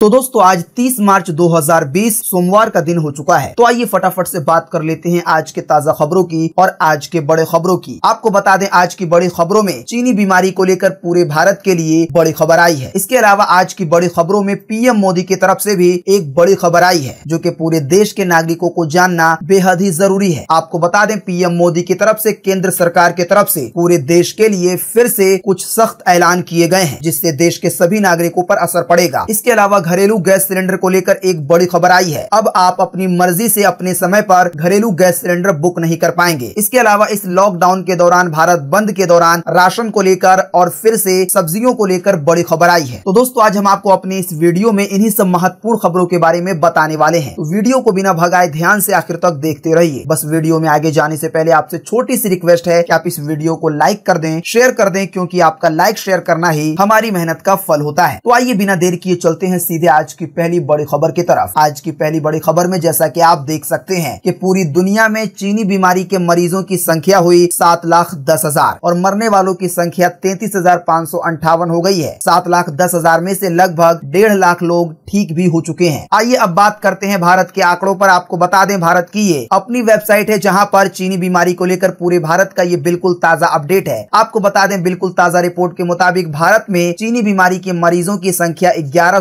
तो दोस्तों, आज 30 मार्च 2020 सोमवार का दिन हो चुका है। तो आइए फटाफट से बात कर लेते हैं आज के ताज़ा खबरों की और आज के बड़े खबरों की। आपको बता दें, आज की बड़ी खबरों में चीनी बीमारी को लेकर पूरे भारत के लिए बड़ी खबर आई है। इसके अलावा आज की बड़ी खबरों में पीएम मोदी की तरफ़ से भी एक बड़ी खबर आई है, जो की पूरे देश के नागरिकों को जानना बेहद ही ज़रूरी है। आपको बता दें, पीएम मोदी की तरफ़ से, केंद्र सरकार की तरफ़ से पूरे देश के लिए फिर से कुछ सख्त ऐलान किए गए हैं, जिससे देश के सभी नागरिकों पर असर पड़ेगा। इसके अलावा घरेलू गैस सिलेंडर को लेकर एक बड़ी खबर आई है। अब आप अपनी मर्ज़ी से अपने समय पर घरेलू गैस सिलेंडर बुक नहीं कर पाएँगे। इसके अलावा इस लॉकडाउन के दौरान, भारत बंद के दौरान राशन को लेकर और फिर से सब्जियों को लेकर बड़ी खबर आई है। तो दोस्तों, आज हम आपको अपने इस वीडियो में इन्हीं सब महत्वपूर्ण खबरों के बारे में बताने वाले हैं। तो वीडियो को बिना भगाए ध्यान से आखिर तक देखते रहिए। बस वीडियो में आगे जाने से पहले आपसे छोटी सी रिक्वेस्ट है कि आप इस वीडियो को लाइक कर दें, शेयर कर दें, क्योंकि आपका लाइक, शेयर करना ही हमारी मेहनत का फल होता है। तो आइए बिना देर किए चलते हैं सीधे आज की पहली बड़ी खबर की तरफ़। आज की पहली बड़ी खबर में जैसा कि आप देख सकते हैं कि पूरी दुनिया में चीनी बीमारी के मरीजों की संख्या हुई सात लाख दस हज़ार और मरने वालों की संख्या तैतीस हज़ार पाँच सौ अंठावन हो गई है। सात लाख दस हज़ार में से लगभग डेढ़ लाख लोग ठीक भी हो चुके हैं। आइए अब बात करते हैं भारत के आंकड़ों पर। आपको बता दें भारत की ये अपनी वेबसाइट है जहाँ पर चीनी बीमारी को लेकर पूरे भारत का ये बिल्कुल ताज़ा अपडेट है। आपको बता दें बिल्कुल ताज़ा रिपोर्ट के मुताबिक भारत में चीनी बीमारी के मरीजों की संख्या ग्यारह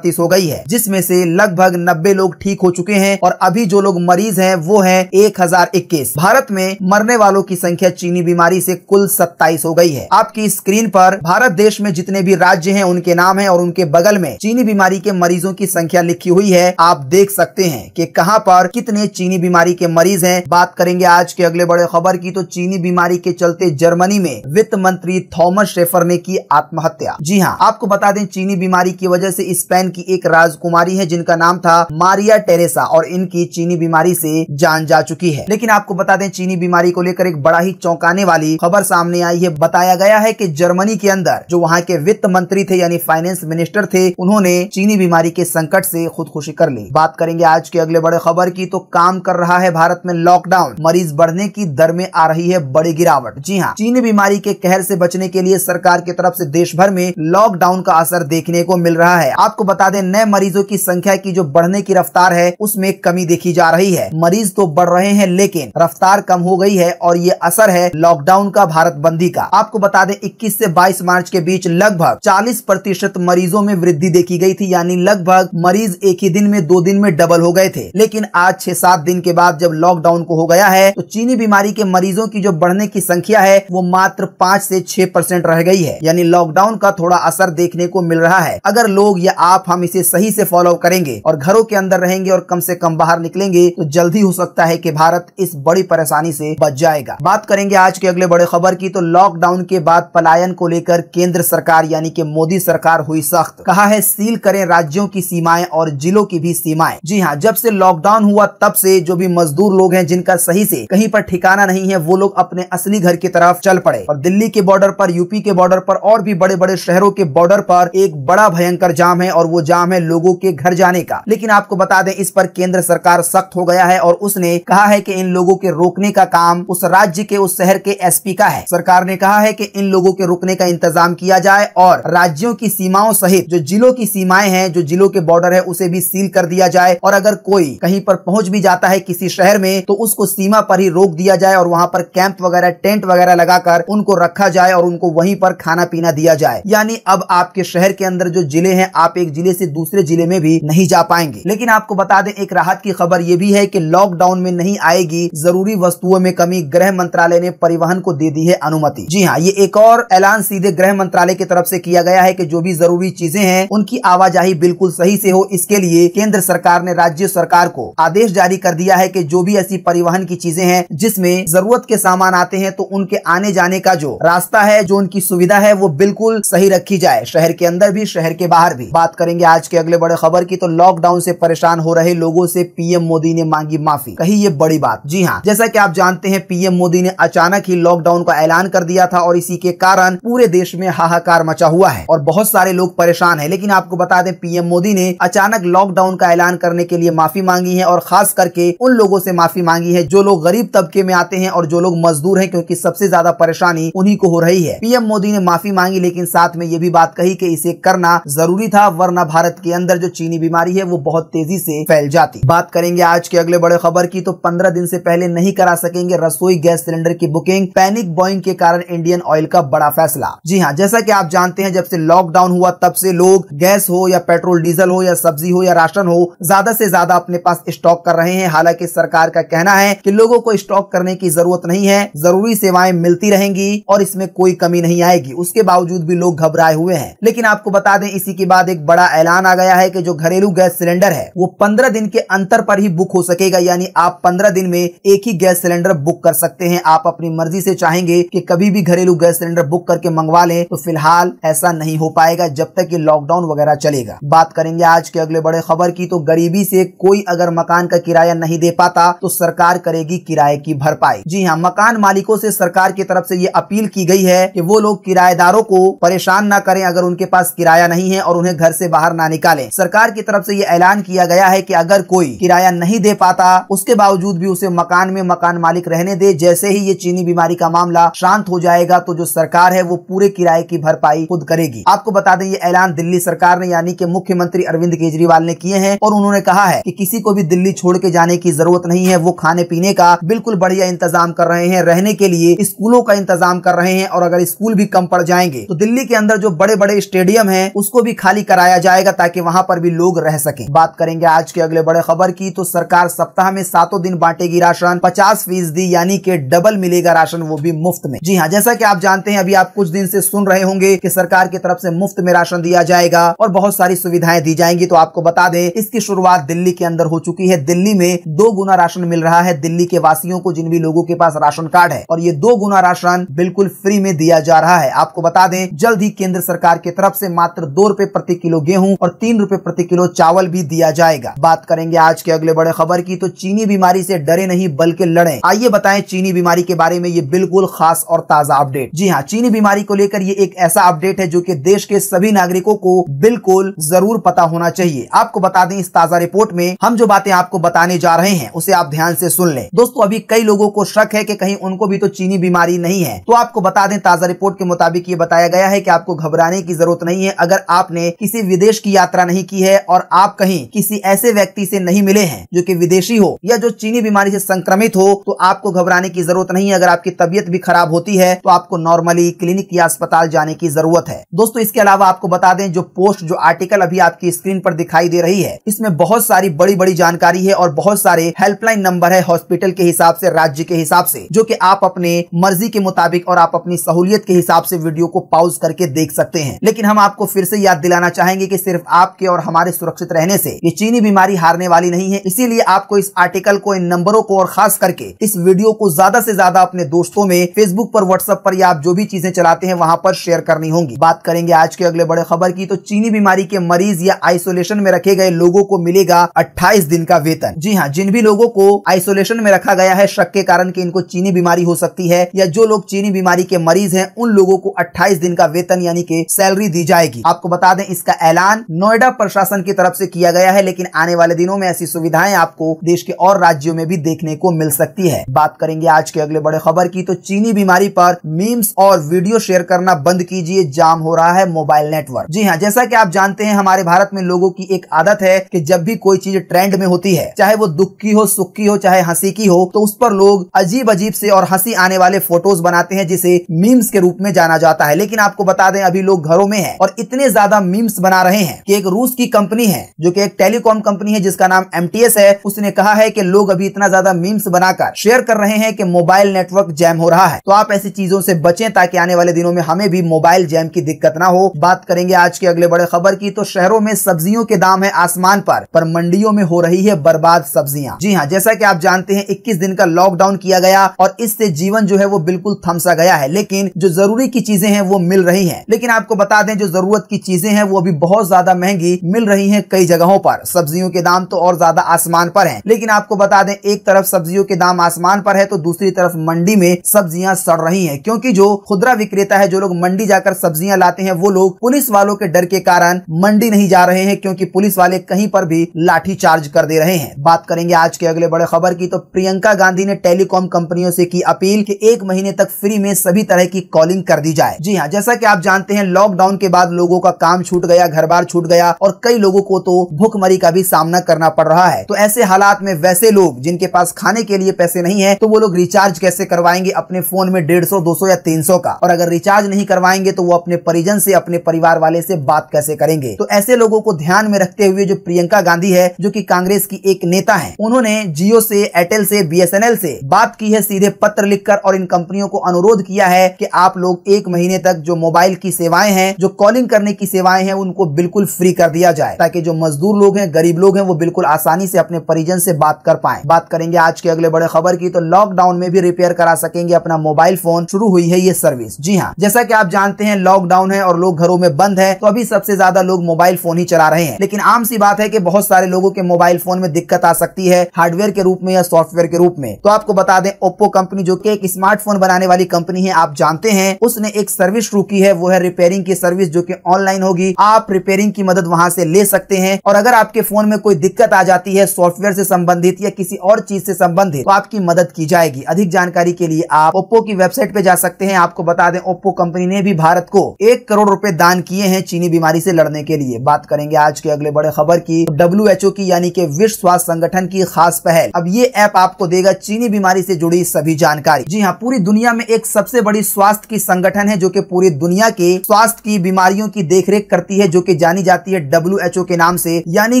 हो गई है, जिसमें से लगभग 90 लोग ठीक हो चुके हैं और अभी जो लोग मरीज़ हैं, वो है एक हज़ार इक्कीस। भारत में मरने वालों की संख्या चीनी बीमारी से कुल 27 हो गई है। आपकी स्क्रीन पर भारत देश में जितने भी राज्य हैं, उनके नाम हैं और उनके बगल में चीनी बीमारी के मरीजों की संख्या लिखी हुई है। आप देख सकते हैं कि कहाँ पर कितने चीनी बीमारी के मरीज़ हैं। बात करेंगे आज के अगले बड़े खबर की तो चीनी बीमारी के चलते जर्मनी में वित्त मंत्री थॉमस शेफर ने की आत्महत्या। जी हाँ आपको बता दें, चीनी बीमारी की वजह से स्पेन की एक राजकुमारी है जिनका नाम था मारिया टेरेसा और इनकी चीनी बीमारी से जान जा चुकी है। लेकिन आपको बता दें, चीनी बीमारी को लेकर एक बड़ा ही चौंकाने वाली खबर सामने आई है। बताया गया है की जर्मनी के अंदर जो वहाँ के वित्त मंत्री थे, यानी फाइनेंस मिनिस्टर थे, उन्होंने चीनी बीमारी के संकट से खुदकुशी कर ली। बात करेंगे आज के अगले बड़े खबर की तो काम कर रहा है भारत में लॉकडाउन मरीज़ बढ़ने की दर में आ रही है बड़ी गिरावट। जी हाँ चीनी बीमारी के कहर से बचने के लिए सरकार की तरफ़ से देश भर में लॉकडाउन का असर देखने को मिल रहा है। आपको बता दें, नए मरीजों की संख्या की जो बढ़ने की रफ्तार है, उसमें कमी देखी जा रही है। मरीज़ तो बढ़ रहे हैं, लेकिन रफ्तार कम हो गई है और ये असर है लॉकडाउन का भारत बंदी का। आपको बता दें 21 से 22 मार्च के बीच लगभग 40 प्रतिशत मरीजों में वृद्धि देखी गई थी, यानी लगभग मरीज़ एक ही दिन में, दो दिन में डबल हो गए थे। लेकिन आज छह सात दिन के बाद जब लॉकडाउन को हो गया है तो चीनी बीमारी के मरीजों की जो बढ़ने की संख्या है, वो मात्र पाँच ऐसी छह परसेंट रह गई है। यानी लॉकडाउन का थोड़ा असर देखने को मिल रहा है। अगर लोग या आप हम इसे सही से फॉलो करेंगे और घरों के अंदर रहेंगे और कम से कम बाहर निकलेंगे तो जल्दी हो सकता है कि भारत इस बड़ी परेशानी से बच जाएगा। बात करेंगे आज के अगले बड़े खबर की तो लॉकडाउन के बाद पलायन को लेकर केंद्र सरकार यानी कि मोदी सरकार हुई सख्त। कहा है, सील करें राज्यों की सीमाएँ और जिलों की भी सीमाएँ। जी हाँ जब से लॉकडाउन हुआ, तब से जो भी मजदूर लोग हैं, जिनका सही से कहीं पर ठिकाना नहीं है, वो लोग अपने असली घर की तरफ़ चल पड़े। और दिल्ली के बॉर्डर पर यूपी के बॉर्डर पर और भी बड़े बड़े शहरों के बॉर्डर पर एक बड़ा भयंकर जाम है और वो जाम है लोगों के घर जाने का। लेकिन आपको बता दें, इस पर केंद्र सरकार सख्त हो गया है और उसने कहा है कि इन लोगों के रोकने का काम उस राज्य के, उस शहर के एसपी का है। सरकार ने कहा है कि इन लोगों के रुकने का इंतज़ाम किया जाए और राज्यों की सीमाओं सहित जो जिलों की सीमाएँ हैं, जो जिलों के बॉर्डर है, उसे भी सील कर दिया जाए और अगर कोई कहीं पर पहुँच भी जाता है किसी शहर में तो उसको सीमा पर ही रोक दिया जाए और वहाँ पर कैंप वगैरह, टेंट वगैरह लगाकर उनको रखा जाए और उनको वहीं पर खाना पीना दिया जाए। यानी अब आपके शहर के अंदर जो ज़िले हैं, आप एक ज़िले से दूसरे ज़िले में भी नहीं जा पाएँगे। लेकिन आपको बता दें, एक राहत की खबर ये भी है कि लॉकडाउन में नहीं आएगी। ज़रूरी वस्तुओं में कमी गृह मंत्रालय ने परिवहन को दे दी है अनुमति। जी हाँ ये एक और ऐलान सीधे गृह मंत्रालय की तरफ़ से किया गया है कि जो भी ज़रूरी चीज़ें हैं, उनकी आवाजाही बिल्कुल सही से हो। इसके लिए केंद्र सरकार ने राज्य सरकार को आदेश जारी कर दिया है कि जो भी ऐसी परिवहन की चीज़ें हैं, जिसमें ज़रूरत के सामान आते हैं तो उनके आने जाने का जो रास्ता है, जो उनकी सुविधा है, वो बिल्कुल सही रखी जाए। शहर के अंदर भी, शहर के बाहर भी। बात करेंगे आज के अगले बड़े खबर की तो लॉकडाउन से परेशान हो रहे लोगों से पीएम मोदी ने मांगी माफ़ी। कही ये बड़ी बात। जी हाँ जैसा कि आप जानते हैं पीएम मोदी ने अचानक ही लॉकडाउन का ऐलान कर दिया था और इसी के कारण पूरे देश में हाहाकार मचा हुआ है और बहुत सारे लोग परेशान है। लेकिन आपको बता दें पीएम मोदी ने अचानक लॉकडाउन का ऐलान करने के लिए माफ़ी मांगी है और खास करके उन लोगों से माफ़ी मांगी है जो लोग गरीब तबके में आते हैं और जो लोग मजदूर हैं, क्योंकि सबसे ज़्यादा परेशानी उन्हीं को हो रही है। पीएम मोदी ने माफ़ी मांगी, लेकिन साथ में ये भी बात कही कि इसे करना ज़रूरी था, वरना भारत के अंदर जो चीनी बीमारी है, वो बहुत तेज़ी से फैल जाती। बात करेंगे आज के अगले बड़े खबर की तो पंद्रह दिन से पहले नहीं करा सकेंगे रसोई गैस सिलेंडर की बुकिंग, पैनिक बॉइंग के कारण इंडियन ऑयल का बड़ा फैसला। जी हाँ जैसा की आप जानते हैं, जब से लॉकडाउन हुआ, तब से लोग गैस हो या पेट्रोल, डीजल हो या सब्ज़ी हो या राशन हो, ज़्यादा से ज़्यादा अपने पास स्टॉक कर रहे हैं। हालाँकि सरकार का कहना है कि लोगों को स्टॉक करने की ज़रूरत नहीं है, ज़रूरी सेवाएँ मिलती रहेंगी और इसमें कोई कमी नहीं आएगी। उसके बावजूद भी लोग घबराए हुए हैं। लेकिन आपको बता दें, इसी के बाद एक बड़ा ऐलान आ गया है कि जो घरेलू गैस सिलेंडर है, वो पंद्रह दिन के अंतर पर ही बुक हो सकेगा। यानी आप पंद्रह दिन में एक ही गैस सिलेंडर बुक कर सकते हैं। आप अपनी मर्ज़ी से चाहेंगे कि कभी भी घरेलू गैस सिलेंडर बुक करके मंगवा लें तो फ़िलहाल ऐसा नहीं हो पाएगा जब तक ये लॉकडाउन वगैरह चलेगा। बात करेंगे आज के अगले बड़े खबर की तो गरीबी से कोई अगर मकान का किराया नहीं दे पाता तो सरकार करेगी किराए की भरपाई। जी हाँ मकान मालिकों से सरकार की तरफ़ से ये अपील की गई है कि वो लोग किराएदारों को परेशान न करें अगर उनके पास किराया नहीं है और उन्हें घर से बाहर ना निकालें। सरकार की तरफ़ से ये ऐलान किया गया है कि अगर कोई किराया नहीं दे पाता, उसके बावजूद भी उसे मकान में मकान मालिक रहने दे, जैसे ही ये चीनी बीमारी का मामला शांत हो जाएगा तो जो सरकार है वो पूरे किराए की भरपाई खुद करेगी। आपको बता दें, ये ऐलान दिल्ली सरकार ने, यानी कि मुख्यमंत्री अरविंद केजरीवाल ने किए हैं, और उन्होंने कहा है कि किसी को भी दिल्ली छोड़ के जाने की ज़रूरत नहीं है। वो खाने पीने का बिल्कुल बढ़िया इंतज़ाम कर रहे हैं, रहने के लिए स्कूलों का इंतज़ाम कर रहे हैं, और अगर स्कूल भी कम पड़ जाएँगे तो दिल्ली के अंदर जो बड़े बड़े स्टेडियम है, उसको भी खाली कराया जाएगा ताकि वहाँ पर भी लोग रह सके। बात करेंगे आज के अगले बड़े खबर की तो सरकार सप्ताह में सातों दिन बांटेगी राशन, पचास फ़ीसदी यानी के डबल मिलेगा राशन, वो भी मुफ़्त में। जी हाँ जैसा कि आप जानते हैं, अभी आप कुछ दिन से सुन रहे होंगे कि सरकार की तरफ़ से मुफ़्त में राशन दिया जाएगा और बहुत सारी सुविधाएँ दी जाएँगी। तो आपको बता दें, इसकी शुरुआत दिल्ली के अंदर हो चुकी है। दिल्ली में दो गुना राशन मिल रहा है दिल्ली के वासियों को, जिन भी लोगों के पास राशन कार्ड है। और ये दो गुना राशन बिल्कुल फ्री में दिया जा रहा है। आपको बता दें, जल्द ही केंद्र सरकार की तरफ़ से मात्र दो रुपए प्रति किलो गेहूँ और तीन रूपए प्रति किलो चावल भी दिया जाएगा। बात करेंगे आज के अगले बड़े खबर की तो चीनी बीमारी से डरे नहीं, बल्कि लड़े। आइए बताएँ चीनी बीमारी के बारे में ये बिल्कुल खास और ताज़ा अपडेट। जी हाँ चीनी बीमारी को लेकर ये एक ऐसा अपडेट है जो की देश के सभी नागरिकों को बिल्कुल ज़रूर पता होना चाहिए। आपको बता दें, इस ताज़ा रिपोर्ट में हम जो बातें आपको बताने जा रहे हैं, उसे आप ध्यान से सुन लें। दोस्तों, अभी कई लोगों को शक है कि कहीं उनको भी तो चीनी बीमारी नहीं है। तो आपको बता दें, ताज़ा रिपोर्ट के मुताबिक ये बताया गया है कि आपको घबराने की ज़रूरत नहीं है। अगर आपने किसी विदेश की यात्रा नहीं की है और आप कहीं किसी ऐसे व्यक्ति से नहीं मिले हैं जो कि विदेशी हो या जो चीनी बीमारी से संक्रमित हो तो आपको घबराने की ज़रूरत नहीं है। अगर आपकी तबियत भी खराब होती है तो आपको नॉर्मली क्लिनिक या अस्पताल जाने की ज़रूरत है। दोस्तों, इसके अलावा आपको बता दें, जो पोस्ट, जो आर्टिकल अभी आपकी स्क्रीन पर दिखाई दे रही है, इसमें बहुत सारी बड़ी बड़ी जानकारी है और बहुत सारे हेल्पलाइन नंबर है हॉस्पिटल के हिसाब से, राज्य के हिसाब से, जो कि आप अपने मर्ज़ी के मुताबिक और आप अपनी सहूलियत के हिसाब से वीडियो को पॉज करके देख सकते हैं। लेकिन हम आपको फिर से याद दिलाना चाहेंगे कि सिर्फ़ आपके और हमारे सुरक्षित रहने से। ये चीनी बीमारी हारने वाली नहीं है। इसीलिए आपको इस आर्टिकल को, इन नंबरों को और खास करके इस वीडियो को ज़्यादा से ज़्यादा अपने दोस्तों में फेसबुक पर व्हाट्सएप पर या आप जो भी चीज़ें चलाते हैं, वहाँ पर शेयर करनी होंगी। बात करेंगे आज के अगले बड़े खबर की तो चीनी बीमारी के मरीज़ या आइसोलेशन में रखे गए लोगों को मिलेगा 28 दिन का वेतन। जी हाँ जिन भी लोगों को आइसोलेशन में रखा गया है, शक के कारण की इनको चीनी बीमारी हो सकती है, या जो लोग चीनी बीमारी के मरीज़ है, उन लोगों को 28 दिन का वेतन, यानी कि सैलरी दी जाएगी। आपको बता दें, इसका ऐलान नोएडा प्रशासन की तरफ़ से किया गया है, लेकिन आने वाले दिनों में ऐसी सुविधाएँ आपको देश के और राज्यों में भी देखने को मिल सकती है। बात करेंगे आज के अगले बड़े खबर की तो चीनी बीमारी पर मीम्स और वीडियो शेयर करना बंद कीजिए, जाम हो रहा है मोबाइल नेटवर्क। जी हाँ जैसा की आप जानते हैं, हमारे भारत में लोगों की एक आदत है की जब भी कोई चीज़ ट्रेंड में होती है, चाहे वो दुख की हो, सुख की हो, चाहे हँसी की हो तो उस पर लोग अजीब अजीब से और हँसी आने वाले फ़ोटोज़ बनाते हैं, जिसे मीम्स के रूप में जाना जाता है। लेकिन आपको बता दें, अभी लोग घरों में हैं और इतने ज़्यादा मीम्स बना रहे हैं। कि एक रूस की कंपनी है, जो कि एक टेलीकॉम कंपनी है, जिसका नाम एमटीएस है। उसने कहा है कि लोग अभी इतना ज़्यादा मीम्स बनाकर शेयर कर रहे हैं कि मोबाइल नेटवर्क जैम हो रहा है। तो आप ऐसी चीज़ों से बचें ताकि आने वाले दिनों में हमें भी मोबाइल जैम की दिक्कत ना हो। बात करेंगे आज के अगले बड़े खबर की तो शहरों में सब्जियों के दाम है आसमान पर पर मंडियों में हो रही है बर्बाद सब्ज़ियाँ। जी हाँ जैसा कि आप जानते हैं 21 दिन का लॉकडाउन किया गया और इससे जीवन जो है वो बिल्कुल थमसा गया है। लेकिन जो ज़रूरी की चीज़ें हैं, वो मिल रही हैं। लेकिन आपको बता दें, जो ज़रूरत की चीज़ें हैं, वो अभी बहुत ज़्यादा महँगी मिल रही है कई जगहों पर। सब्जियों के दाम तो और ज़्यादा आसमान पर हैं। लेकिन आपको बता दें, एक तरफ़ सब्जियों के दाम आसमान पर है तो दूसरी तरफ़ मंडी में सब्ज़ियाँ सड़ रही हैं। क्योंकि जो खुदरा विक्रेता है, जो लोग मंडी जाकर सब्ज़ियाँ लाते हैं, वो लोग पुलिस वालों के डर के कारण मंडी नहीं जा रहे हैं, क्योंकि पुलिस वाले कहीं पर भी लाठी चार्ज कर दे रहे हैं। बात करेंगे आज के अगले बड़े खबर की तो प्रियंका गांधी ने टेलीकॉम कंपनियों से की अपील कि एक महीने तक फ्री में सभी तरह की कॉलिंग कर दी जाए। जी हाँ जैसा कि आप जानते हैं, लॉकडाउन के बाद लोगों का काम छूट गया, घर परिवार छूट गया और कई लोगों को तो भूखमरी का भी सामना करना पड़ रहा है। तो ऐसे हालात में वैसे लोग जिनके पास खाने के लिए पैसे नहीं है तो वो लोग रिचार्ज कैसे करवाएँगे अपने फ़ोन में डेढ़ सौ, दो सौ या तीन सौ का? और अगर रिचार्ज नहीं करवाएँगे तो वो अपने परिजन से, अपने परिवार वाले से बात कैसे करेंगे? तो ऐसे लोगों को ध्यान में रखते हुए जो प्रियंका गांधी है, जो की कांग्रेस की एक नेता है, उन्होंने जियो से, एयरटेल से, बीएसएनएल से बात की है, सीधे पत्र लिखकर और इन कंपनियों को अनुरोध किया है कि आप लोग एक महीने तक जो मोबाइल की सेवाएँ हैं, जो कॉलिंग करने की सेवाएँ हैं, उनको बिल्कुल फ्री कर दिया जाए, ताकि जो मजदूर लोग हैं, गरीब लोग हैं, वो बिल्कुल आसानी से अपने परिजन से बात कर पाए। बात करेंगे आज के अगले बड़े खबर की तो लॉकडाउन में भी रिपेयर करा सकेंगे अपना मोबाइल फ़ोन शुरू हुई है ये सर्विस जी हाँ जैसा की आप जानते हैं लॉकडाउन है और लोग घरों में बंद है तो अभी सबसे ज़्यादा लोग मोबाइल फ़ोन ही चला रहे हैं। लेकिन आम सी बात है की बहुत सारे लोगों के मोबाइल फ़ोन में दिक्कत आ सकती है हार्डवेयर के रूप में या सॉफ्टवेयर के रूप में। तो आपको बता दें ओप्पो कंपनी जो की एक स्मार्टफ़ोन बनाने वाली कंपनी है, आप जानते हैं, उसने एक सर्विस शुरू की है, वो है रिपेयरिंग की सर्विस जो कि ऑनलाइन होगी। आप रिपेयरिंग की मदद वहाँ से ले सकते हैं। और अगर आपके फ़ोन में कोई दिक्कत आ जाती है सॉफ्टवेयर से संबंधित या किसी और चीज़ से संबंधित तो आपकी मदद की जाएगी। अधिक जानकारी के लिए आप ओप्पो की वेबसाइट पे जा सकते हैं। आपको बता दें ओप्पो कंपनी ने भी भारत को एक करोड़ रूपए दान किए हैं चीनी बीमारी से लड़ने के लिए। बात करेंगे आज के अगले बड़े खबर की डब्ल्यूएचओ की, यानी कि विश्व स्वास्थ्य संगठन की खास पहल। अब ये ऐप आपको देगा चीनी बीमारी से जुड़ी सभी जानकारी। जी हाँ पूरी दुनिया में एक सबसे बड़ी स्वास्थ्य की संगठन है जो कि पूरी दुनिया के स्वास्थ्य की बीमारियों की देखरेख करती है, जो कि जानी जाती है WHO के नाम से, यानी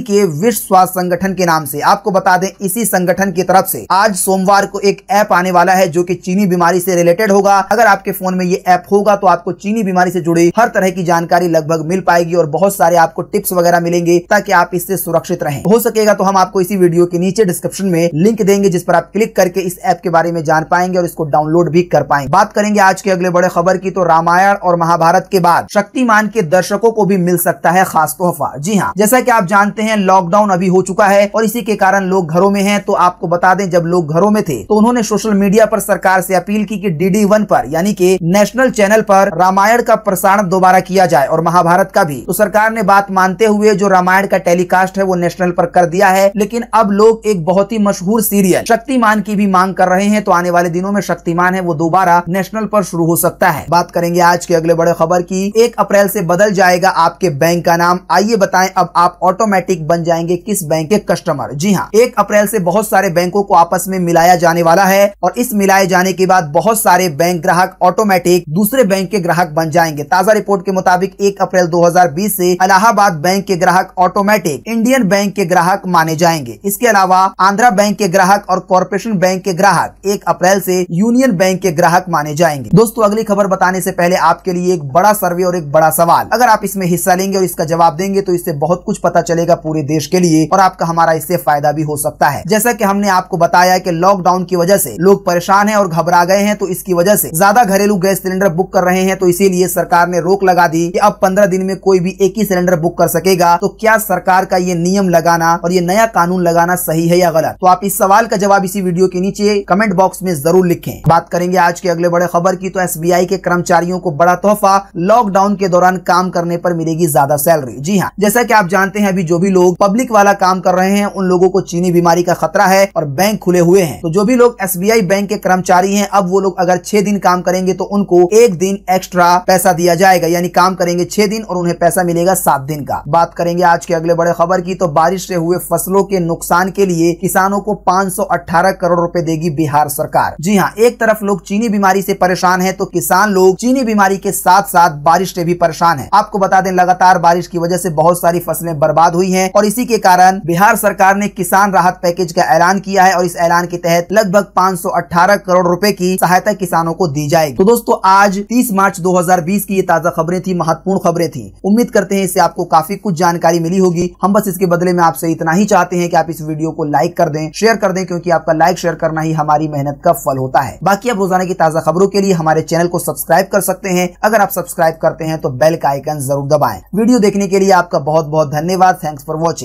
कि विश्व स्वास्थ्य संगठन के नाम से। आपको बता दें, इसी संगठन की तरफ़ से आज सोमवार को एक ऐप आने वाला है जो कि चीनी बीमारी से रिलेटेड होगा। अगर आपके फ़ोन में ये ऐप होगा तो आपको चीनी बीमारी से जुड़ी हर तरह की जानकारी लगभग मिल पाएगी और बहुत सारे आपको टिप्स वगैरह मिलेंगे ताकि आप इससे सुरक्षित रहें। हो सकेगा तो हम आपको इसी वीडियो के नीचे डिस्क्रिप्शन में लिंक देंगे, जिस पर आप क्लिक करके इस ऐप के बारे में जान पाएँगे और इसको डाउनलोड भी कर पाएँगे। बात करेंगे आज के अगले बड़े खबर की तो रामायण और महाभारत के बाद शक्तिमान के दर्शकों को भी मिल सकता है। खास तोहफा। जी हाँ जैसा की आप जानते हैं लॉकडाउन अभी हो चुका है और इसी के कारण लोग घरों में हैं तो आपको बता दें, जब लोग घरों में थे तो उन्होंने सोशल मीडिया पर सरकार से अपील की कि डीडी वन पर, यानी कि नेशनल चैनल पर, रामायण का प्रसारण दोबारा किया जाए और महाभारत का भी। तो सरकार ने बात मानते हुए जो रामायण का टेलीकास्ट है, वो नेशनल पर कर दिया है, लेकिन अब लोग एक बहुत ही मशहूर सीरियल शक्तिमान की भी मांग कर रहे हैं तो आने वाले दिनों में शक्तिमान है, वो दोबारा नेशनल पर शुरू हो सकता है। बात करेंगे आज के अगले बड़े खबर की। एक अप्रैल से बदल जाएगा आपके बैंक का नाम। आइए बताएँ, अब आप ऑटोमेटिक बन जाएँगे किस बैंक के कस्टमर जी हाँ एक अप्रैल से बहुत सारे बैंकों को आपस में मिलाया जाने वाला है और इस मिलाए जाने के बाद बहुत सारे बैंक ग्राहक ऑटोमेटिक दूसरे बैंक के ग्राहक बन जाएँगे। ताज़ा रिपोर्ट के मुताबिक एक अप्रैल 2020 से इलाहाबाद बैंक के ग्राहक ऑटोमेटिक इंडियन बैंक के ग्राहक माने जाएँगे। इसके अलावा आंध्रा बैंक के ग्राहक और कॉरपोरेशन बैंक के ग्राहक एक अप्रैल से यूनियन बैंक के ग्राहक माने जाएँगे। दोस्तों, अगली खबर बताने से पहले आपके लिए एक बड़ा सर्वे और एक बड़ा सवाल। अगर आप इसमें हिस्सा लेंगे और इसका जवाब देंगे तो इससे बहुत कुछ पता चलेगा पूरे देश के लिए और आपका हमारा इससे फ़ायदा भी हो सकता है। जैसा की हमने आपको बताया की लॉकडाउन की वजह से लोग परेशान है और घबरा गए हैं तो इसकी वजह से ज़्यादा घरेलू गैस सिलेंडर बुक कर रहे हैं तो इसीलिए सरकार ने रोक लगा दी की अब पंद्रह दिन में कोई भी एक ही सिलेंडर बुक कर सकेगा। तो क्या सरकार का ये नियम लगाना और ये नया कानून लगाना सही है या गलत? तो आप इस सवाल का जवाब इसी वीडियो के नीचे कमेंट बॉक्स में ज़रूर लिखें। बात करेंगे आज के अगले बड़े खबर की तो SBI के कर्मचारियों को बड़ा तोहफा। लॉकडाउन के दौरान काम करने पर मिलेगी ज़्यादा सैलरी जी हाँ जैसा कि आप जानते हैं, अभी जो भी लोग पब्लिक वाला काम कर रहे हैं, उन लोगों को चीनी बीमारी का खतरा है और बैंक खुले हुए हैं। तो जो भी लोग एसबीआई बैंक के कर्मचारी है, अब वो लोग अगर छह दिन काम करेंगे तो उनको एक दिन एक्स्ट्रा पैसा दिया जाएगा। यानी काम करेंगे छह दिन और उन्हें पैसा मिलेगा सात दिन का। बात करेंगे आज के अगले बड़े खबर की तो बारिश से हुए फ़सलों के नुकसान के लिए किसानों को 518 करोड़ रुपए देगी बिहार सरकार। जी हाँ एक तरफ़ लोग चीनी बीमारी से परेशान है तो किसान लोग चीनी बीमारी के साथ साथ बारिश से भी परेशान है। आपको बता दें, लगातार बारिश की वजह से बहुत सारी फ़सलें बर्बाद हुई है और इसी के कारण बिहार सरकार ने किसान राहत पैकेज का ऐलान किया है और इस ऐलान के तहत लगभग 518 करोड़ रुपए की सहायता किसानों को दी जाएगी। तो दोस्तों, आज 30 मार्च 2020 की ये ताज़ा खबरें थी, महत्वपूर्ण खबरें थी। उम्मीद करते हैं इससे आपको काफ़ी कुछ जानकारी मिली होगी। हम बस इसके बदले में आपसे इतना ही चाहते हैं कि आप इस वीडियो को लाइक कर दें, शेयर कर दें, क्योंकि आपका लाइक, शेयर करना ही हमारी मेहनत का फल होता है। बाकी आप रोज़ाना की ताज़ा खबरों के लिए हमारे चैनल को सब्सक्राइब कर सकते हैं। अगर आप सब्सक्राइब करते हैं तो बेल का आइकन ज़रूर दबाएँ। वीडियो देखने के लिए आपका बहुत बहुत धन्यवाद। Thanks for watching